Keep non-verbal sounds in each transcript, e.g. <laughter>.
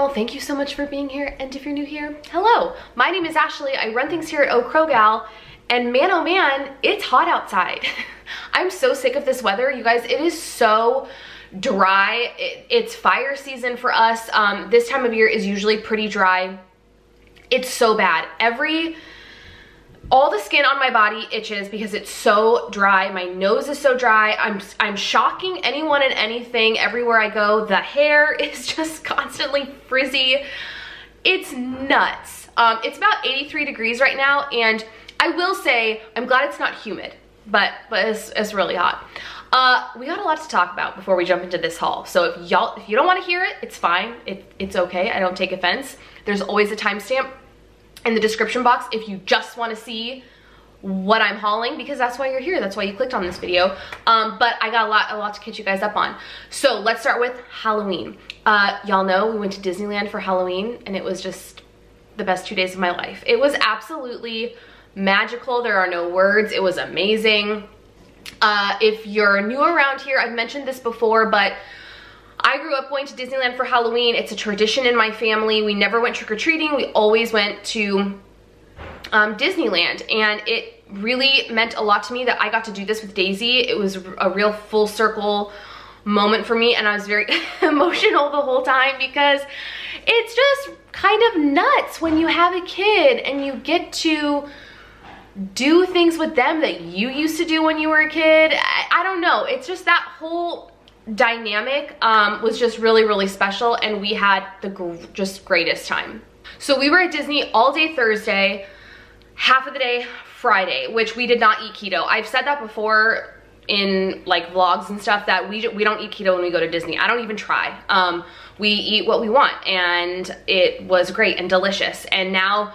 channel. Thank you so much for being here. And if you're new here, hello. My name is Ashley. I run things here at Eau Crow Gal. And man, oh man, it's hot outside. <laughs> I'm so sick of this weather. You guys, it is so dry. It, it's fire season for us. Um, this time of year is usually pretty dry. It's so bad. Every all the skin on my body itches because it's so dry. My nose is so dry. I'm, I'm shocking anyone and anything everywhere I go. The hair <laughs> is just constantly frizzy. It's nuts. Um, it's about 83 degrees right now and I will say I'm glad it's not humid, but, but it's, it's really hot. Uh, we got a lot to talk about before we jump into this haul. So if y'all, if you don't want to hear it, it's fine. It, it's okay. I don't take offense. There's always a timestamp in the description box if you just want to see what I'm hauling because that's why you're here. That's why you clicked on this video. Um, but I got a lot, a lot to catch you guys up on. So let's start with Halloween. Uh, Y'all know we went to Disneyland for Halloween and it was just the best two days of my life. It was absolutely magical. There are no words. It was amazing. Uh, if you're new around here, I've mentioned this before, but I grew up going to Disneyland for Halloween. It's a tradition in my family. We never went trick-or-treating. We always went to um, Disneyland and it really meant a lot to me that I got to do this with Daisy. It was a real full circle moment for me and I was very <laughs> emotional the whole time because it's just kind of nuts when you have a kid and you get to do things with them that you used to do when you were a kid. I, I don't know. It's just that whole dynamic um, was just really, really special and we had the gr just greatest time. So we were at Disney all day Thursday, half of the day Friday, which we did not eat keto. I've said that before in like vlogs and stuff that we, we don't eat keto when we go to Disney. I don't even try. Um, we eat what we want and it was great and delicious. And now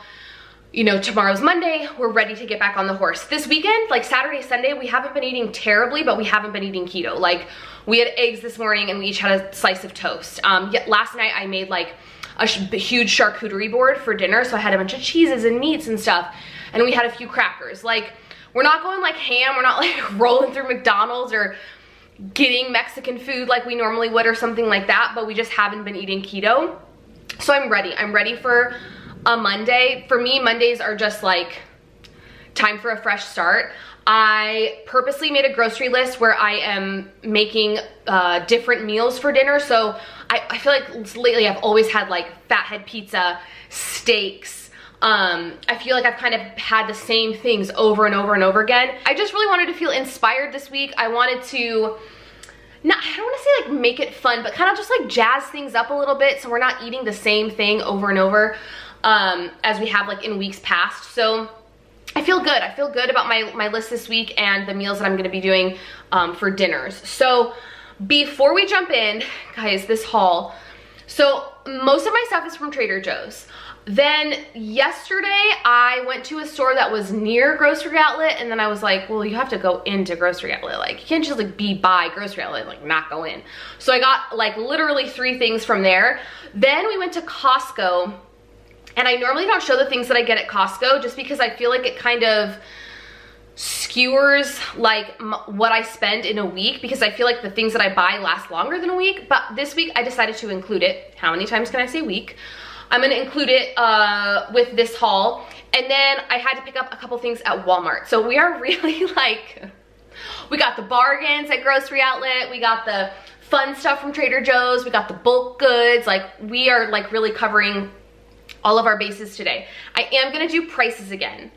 you know, tomorrow's Monday, we're ready to get back on the horse. This weekend, like Saturday, Sunday, we haven't been eating terribly, but we haven't been eating keto. Like we had eggs this morning and we each had a slice of toast. Um, yet last night I made like a huge charcuterie board for dinner. So I had a bunch of cheeses and meats and stuff. And we had a few crackers. Like we're not going like ham. We're not <laughs> like rolling through McDonald's or getting Mexican food like we normally would or something like that. But we just haven't been eating keto. So I'm ready. I'm ready for a Monday. For me, Mondays are just like time for a fresh start. I purposely made a grocery list where I am making uh, different meals for dinner. So I, I, feel like lately I've always had like fathead pizza, steaks. Um, I feel like I've kind of had the same things over and over and over again. I just really wanted to feel inspired this week. I wanted to, not, I don't want to say like make it fun, but kind of just like jazz things up a little bit so we're not eating the same thing over and over um, as we have like in weeks past. So I feel good. I feel good about my, my list this week and the meals that I'm gonna be doing um, for dinners. So before we jump in, guys, this haul, so most of my stuff is from Trader Joe's. Then yesterday I went to a store that was near Grocery Outlet and then I was like, well, you have to go into Grocery Outlet. Like you can't just like be by Grocery Outlet, like not go in. So I got like literally three things from there. Then we went to Costco and I normally don't show the things that I get at Costco just because I feel like it kind of skewers like what I spend in a week because I feel like the things that I buy last longer than a week. But this week I decided to include it. How many times can I say week? I'm gonna include it uh, with this haul. And then I had to pick up a couple things at Walmart. So we are <laughs> really like, we got the bargains at Grocery Outlet. We got the fun stuff from Trader Joe's. We got the bulk goods. Like we are like really covering all of our bases today. I am gonna do prices again.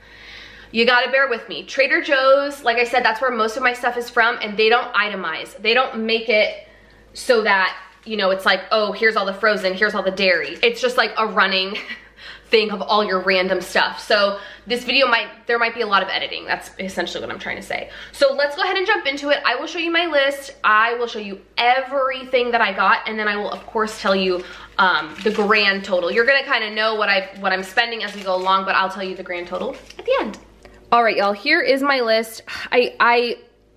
You gotta bear with me. Trader Joe's, like I said, that's where most of my stuff is from and they don't itemize. They don't make it so that, you know, it's like, oh, here's all the frozen, here's all the dairy. It's just like a running <laughs> thing of all your random stuff. So this video might, there might be a lot of editing. That's essentially what I'm trying to say. So let's go ahead and jump into it. I will show you my list. I will show you everything that I got. And then I will of course tell you um, the grand total. You're gonna kind of know what, I, what I'm spending as we go along, but I'll tell you the grand total at the end. All right, y'all, here is my list. I, I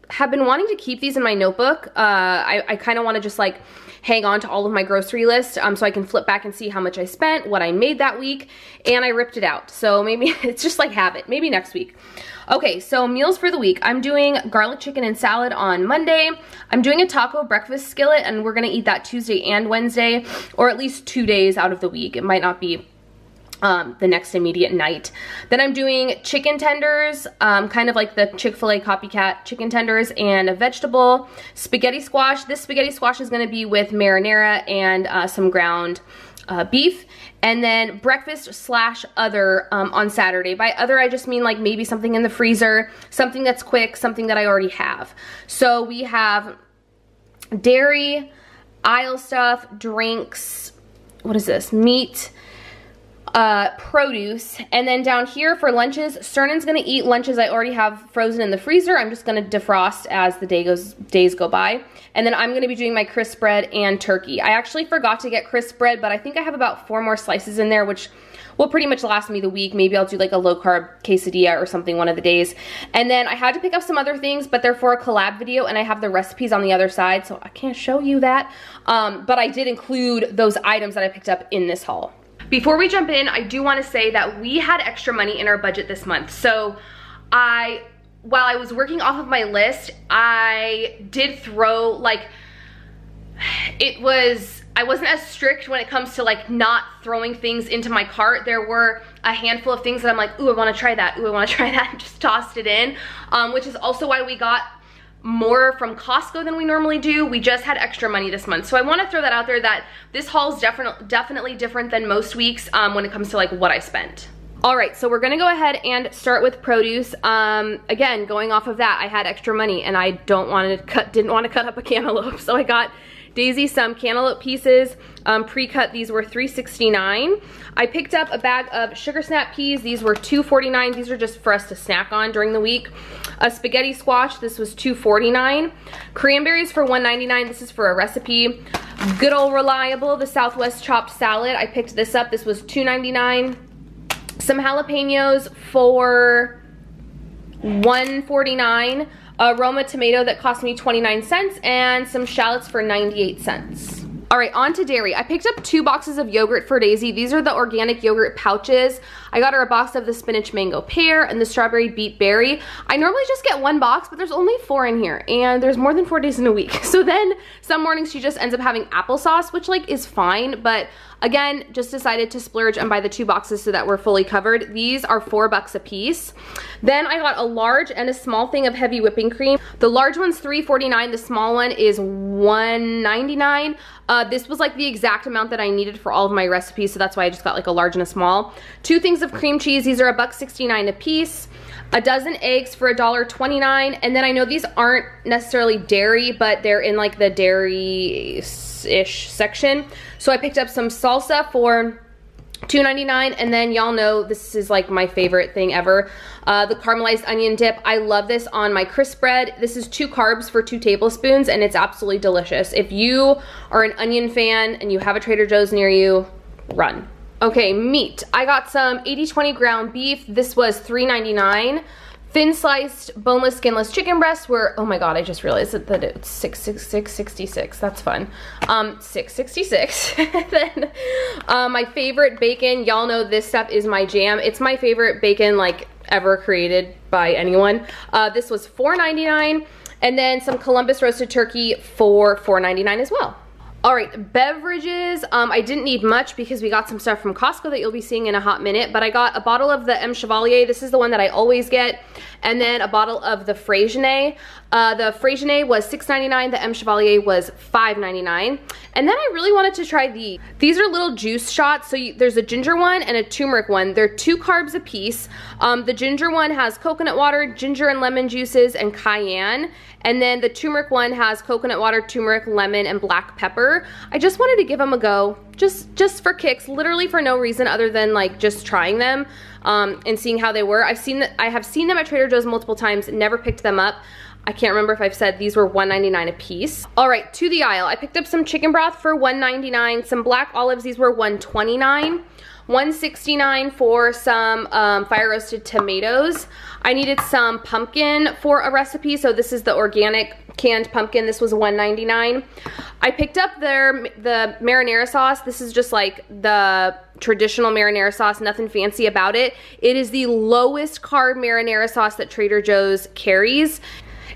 have been wanting to keep these in my notebook. Uh, I, I kind of want to just like hang on to all of my grocery list um, so I can flip back and see how much I spent, what I made that week, and I ripped it out. So maybe <laughs> it's just like habit, maybe next week. Okay, so meals for the week. I'm doing garlic chicken and salad on Monday. I'm doing a taco breakfast skillet and we're gonna eat that Tuesday and Wednesday, or at least two days out of the week. It might not be um, the next immediate night. Then I'm doing chicken tenders, um, kind of like the Chick-fil-A copycat chicken tenders and a vegetable spaghetti squash. This spaghetti squash is gonna be with marinara and uh, some ground uh, beef. And then breakfast slash other um, on Saturday. By other, I just mean like maybe something in the freezer, something that's quick, something that I already have. So we have dairy, aisle stuff, drinks, what is this, meat, uh, produce. And then down here for lunches, Cernan's gonna eat lunches I already have frozen in the freezer. I'm just gonna defrost as the day goes days go by. And then I'm gonna be doing my crisp bread and turkey. I actually forgot to get crisp bread, but I think I have about four more slices in there, which will pretty much last me the week. Maybe I'll do like a low carb quesadilla or something one of the days. And then I had to pick up some other things, but they're for a collab video and I have the recipes on the other side, so I can't show you that. Um, but I did include those items that I picked up in this haul. Before we jump in, I do wanna say that we had extra money in our budget this month. So I, while I was working off of my list, I did throw like, it was, I wasn't as strict when it comes to like not throwing things into my cart. There were a handful of things that I'm like, ooh, I wanna try that, ooh, I wanna <laughs> try that, and just tossed it in, um, which is also why we got more from Costco than we normally do. We just had extra money this month. So I wanna throw that out there that this haul is definitely definitely different than most weeks um, when it comes to like what I spent. All right, so we're gonna go ahead and start with produce. Um, again, going off of that, I had extra money and I don't want to cut, didn't want to cut up a cantaloupe. <laughs> So I got Daisy some cantaloupe pieces, um, pre-cut. These were $3.69. I picked up a bag of sugar snap peas. These were $2.49. These are just for us to snack on during the week. A spaghetti squash. This was $2.49. Cranberries for $1.99. This is for a recipe. Good old reliable, the Southwest chopped salad. I picked this up. This was $2.99. Some jalapenos for $1.49 a Roma tomato that cost me 29 cents, and some shallots for 98 cents. All right, on to dairy. I picked up two boxes of yogurt for Daisy. These are the organic yogurt pouches. I got her a box of the spinach mango pear and the strawberry beet berry. I normally just get one box, but there's only four in here and there's more than four days in a week. <laughs> So then some mornings she just ends up having applesauce, which like is fine, but Again, just decided to splurge and buy the two boxes so that we're fully covered. These are four bucks a piece. Then I got a large and a small thing of heavy whipping cream. The large one's $3.49, the small one is $1.99. Uh, this was like the exact amount that I needed for all of my recipes, so that's why I just got like a large and a small. Two things of cream cheese, these are a buck 69 a piece a dozen eggs for $1.29 and then I know these aren't necessarily dairy but they're in like the dairy-ish section. So I picked up some salsa for $2.99 and then y'all know this is like my favorite thing ever. Uh, the caramelized onion dip. I love this on my crisp bread. This is two carbs for two tablespoons and it's absolutely delicious. If you are an onion fan and you have a Trader Joe's near you run Okay, meat. I got some 80-20 ground beef. This was $3.99. Thin sliced, boneless, skinless chicken breasts were, oh my god, I just realized that, that it's 666, that's fun. Um, 666. <laughs> then uh, my favorite bacon, y'all know this stuff is my jam. It's my favorite bacon like ever created by anyone. Uh, this was $4.99 and then some Columbus roasted turkey for $4.99 as well. All right, beverages. Um, I didn't need much because we got some stuff from Costco that you'll be seeing in a hot minute, but I got a bottle of the M. Chevalier. This is the one that I always get. And then a bottle of the Freixenet. Uh, the Freixenet was $6.99. The M. Chevalier was $5.99. And then I really wanted to try the, these are little juice shots. So you, there's a ginger one and a turmeric one. They're two carbs a piece. Um, the ginger one has coconut water, ginger and lemon juices, and cayenne. And then the turmeric one has coconut water, turmeric, lemon, and black pepper. I just wanted to give them a go, just, just for kicks, literally for no reason other than like just trying them um, and seeing how they were. I've seen that I have seen them at Trader Joe's multiple times, never picked them up. I can't remember if I've said these were $1.99 a piece. All right, to the aisle. I picked up some chicken broth for $1.99, some black olives, these were $1.29. 169 for some um, fire roasted tomatoes. I needed some pumpkin for a recipe, so this is the organic canned pumpkin. This was 199. I picked up their the marinara sauce. This is just like the traditional marinara sauce, nothing fancy about it. It is the lowest carb marinara sauce that Trader Joe's carries.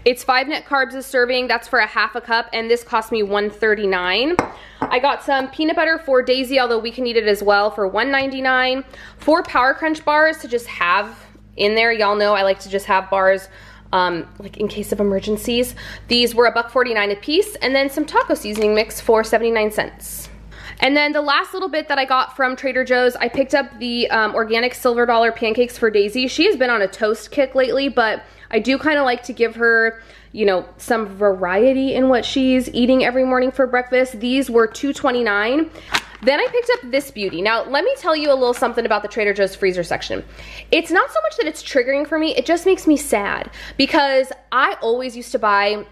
It's five net carbs a serving, that's for a half a cup, and this cost me 139. I got some peanut butter for Daisy, although we can eat it as well, for 199. Four Power Crunch bars to just have in there. Y'all know I like to just have bars um, like in case of emergencies. These were a buck 49 a piece, and then some taco seasoning mix for 79 cents. And then the last little bit that I got from Trader Joe's, I picked up the um, organic silver dollar pancakes for Daisy. She has been on a toast kick lately, but I do kind of like to give her, you know, some variety in what she's eating every morning for breakfast. These were 2.29. Then I picked up this beauty. Now, let me tell you a little something about the Trader Joe's freezer section. It's not so much that it's triggering for me, it just makes me sad because I always used to buy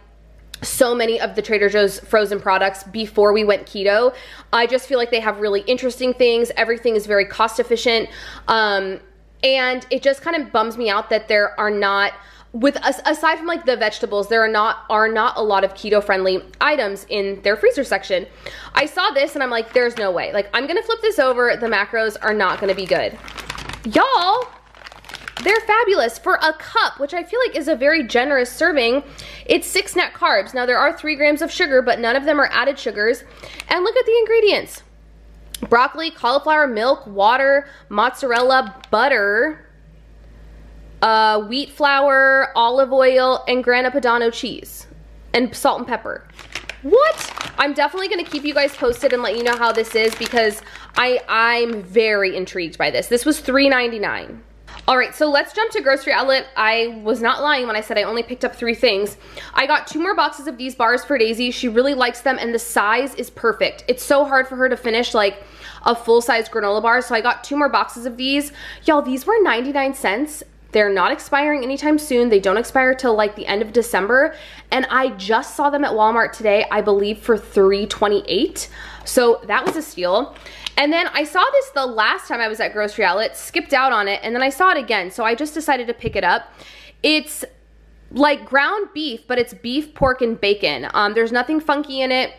so many of the Trader Joe's frozen products before we went keto. I just feel like they have really interesting things. Everything is very cost efficient. Um, and it just kind of bums me out that there are not with aside from like the vegetables there are not are not a lot of keto friendly items in their freezer section. I saw this and i'm like there's no way. Like i'm gonna flip this over. The macros are not gonna be good. Y'all they're fabulous. For a cup which i feel like is a very generous serving it's six net carbs. Now there are three grams of sugar but none of them are added sugars. And look at the ingredients. Broccoli cauliflower milk water mozzarella butter uh, wheat flour, olive oil, and Grana Padano cheese, and salt and pepper. What? I'm definitely gonna keep you guys posted and let you know how this is because I, I'm very intrigued by this. This was $3.99. All right, so let's jump to grocery outlet. I was not lying when I said I only picked up three things. I got two more boxes of these bars for Daisy. She really likes them and the size is perfect. It's so hard for her to finish like a full-size granola bar, so I got two more boxes of these. Y'all, these were 99 cents they're not expiring anytime soon. They don't expire till like the end of December. And I just saw them at Walmart today, I believe for 328. So that was a steal. And then I saw this the last time I was at Grocery Outlet, skipped out on it, and then I saw it again. So I just decided to pick it up. It's like ground beef, but it's beef, pork, and bacon. Um, there's nothing funky in it.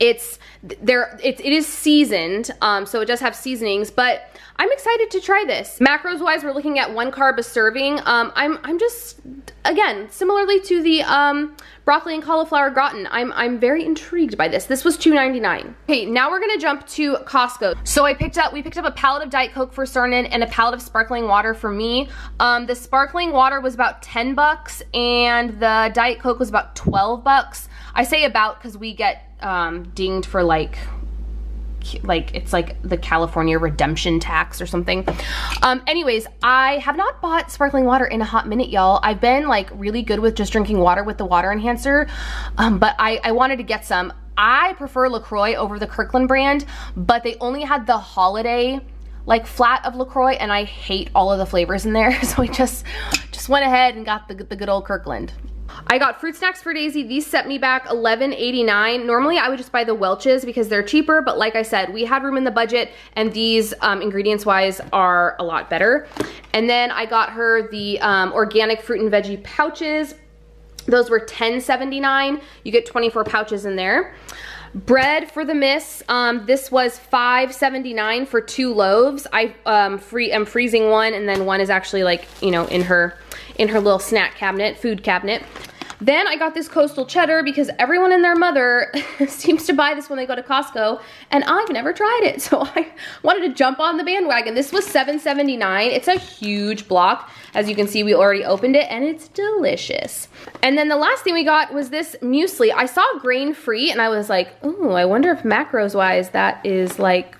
It's there. It, it is seasoned, um, so it does have seasonings, but I'm excited to try this. Macros wise, we're looking at one carb a serving. Um, I'm, I'm just, again, similarly to the um, broccoli and cauliflower gratin, I'm, I'm very intrigued by this. This was $2.99. Okay, now we're gonna jump to Costco. So I picked up, we picked up a pallet of Diet Coke for Cernan and a pallet of sparkling water for me. Um, the sparkling water was about 10 bucks and the Diet Coke was about 12 bucks. I say about because we get um, dinged for like like it's like the California redemption tax or something. Um, anyways, I have not bought sparkling water in a hot minute, y'all. I've been like really good with just drinking water with the water enhancer, um, but I, I wanted to get some. I prefer LaCroix over the Kirkland brand, but they only had the holiday like flat of LaCroix and I hate all of the flavors in there. <laughs> So I just, just went ahead and got the, the good old Kirkland. I got fruit snacks for Daisy. These set me back $11.89. Normally I would just buy the Welch's because they're cheaper, but like I said, we had room in the budget and these um, ingredients wise are a lot better. And then I got her the um, organic fruit and veggie pouches. Those were $10.79. You get 24 pouches in there. Bread for the miss, um, this was $5.79 for two loaves. I um, free, am freezing one and then one is actually like, you know, in her in her little snack cabinet, food cabinet. Then I got this coastal cheddar because everyone and their mother <laughs> seems to buy this when they go to Costco and I've never tried it. <laughs> So I wanted to jump on the bandwagon. This was $7.79. It's a huge block. As you can see, we already opened it and it's delicious. And then the last thing we got was this muesli. I saw grain free and I was like, oh, I wonder if macros wise that is like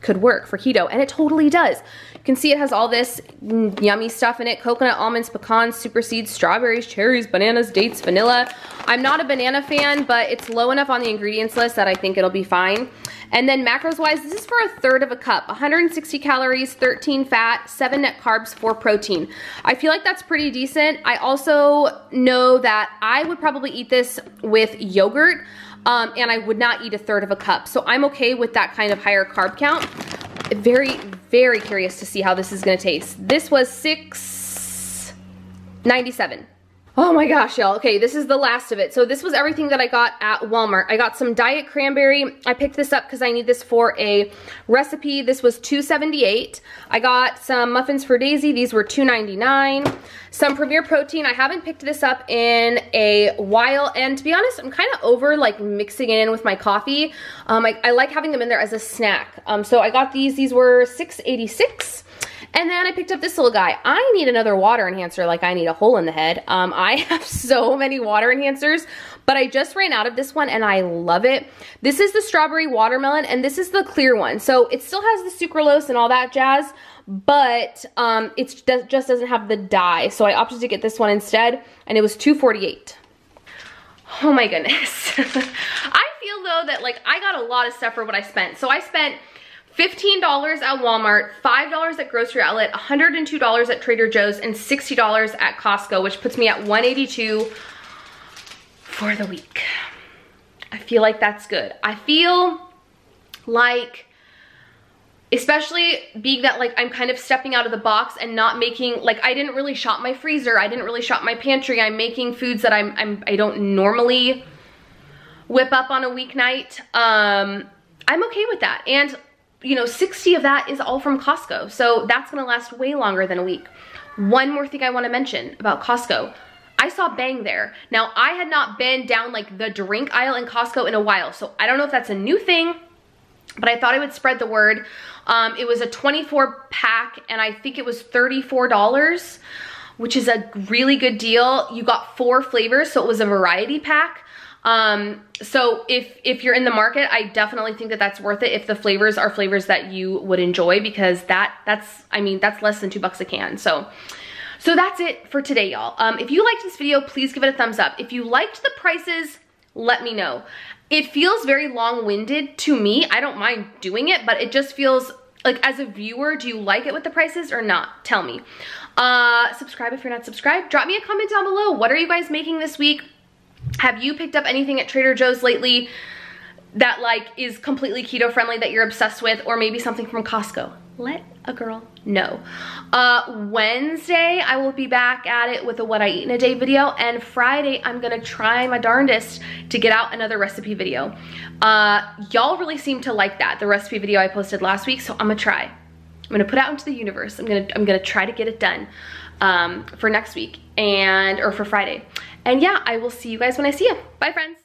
could work for keto and it totally does. You can see it has all this yummy stuff in it. Coconut, almonds, pecans, super seeds, strawberries, cherries, bananas, dates, vanilla. I'm not a banana fan, but it's low enough on the ingredients list that I think it'll be fine. And then macros wise, this is for a third of a cup. 160 calories, 13 fat, 7 net carbs, 4 protein. I feel like that's pretty decent. I also know that I would probably eat this with yogurt um, and I would not eat a third of a cup. So I'm okay with that kind of higher carb count very, very curious to see how this is gonna taste. This was six ninety-seven. Oh my gosh, y'all. Okay, this is the last of it. So this was everything that I got at Walmart. I got some Diet Cranberry. I picked this up because I need this for a recipe. This was $2.78. I got some Muffins for Daisy. These were $2.99. Some Premier Protein. I haven't picked this up in a while. And to be honest, I'm kind of over like mixing it in with my coffee. Um, I, I, like having them in there as a snack. Um, so I got these. These were $6.86. And then I picked up this little guy. I need another water enhancer like I need a hole in the head. Um, I <laughs> have so many water enhancers, but I just ran out of this one and I love it. This is the strawberry watermelon and this is the clear one. So it still has the sucralose and all that jazz, but um, it just doesn't have the dye. So I opted to get this one instead and it was 248. Oh my goodness. <laughs> I feel though that like I got a lot of stuff for what I spent. So I spent $15 at Walmart, $5 at Grocery Outlet, $102 at Trader Joe's, and $60 at Costco, which puts me at 182 for the week. I feel like that's good. I feel like, especially being that like I'm kind of stepping out of the box and not making, like I didn't really shop my freezer, I didn't really shop my pantry, I'm making foods that I'm, I'm I don't normally whip up on a weeknight. Um, I'm okay with that. And you know, 60 of that is all from Costco. So that's gonna last way longer than a week. One more thing I wanna mention about Costco. I saw Bang there. Now, I had not been down like the drink aisle in Costco in a while, so I don't know if that's a new thing, but I thought I would spread the word. Um, it was a 24 pack and I think it was $34, which is a really good deal. You got four flavors, so it was a variety pack. Um, so if, if you're in the market, I definitely think that that's worth it if the flavors are flavors that you would enjoy because that, that's, I mean, that's less than two bucks a can. So, so that's it for today, y'all. Um, if you liked this video, please give it a thumbs up. If you liked the prices, let me know. It feels very long-winded to me. I don't mind doing it, but it just feels like as a viewer, do you like it with the prices or not? Tell me. Uh, subscribe if you're not subscribed. Drop me a comment down below. What are you guys making this week? Have you picked up anything at Trader Joe's lately that like is completely keto friendly that you're obsessed with or maybe something from Costco? Let a girl know. Uh, Wednesday, I will be back at it with a what I eat in a day video and Friday, I'm gonna try my darndest to get out another recipe video. Uh, Y'all really seem to like that, the recipe video I posted last week, so I'm gonna try. I'm gonna put out into the universe. I'm gonna, I'm gonna try to get it done um, for next week and, or for Friday. And yeah, I will see you guys when I see you. Bye friends.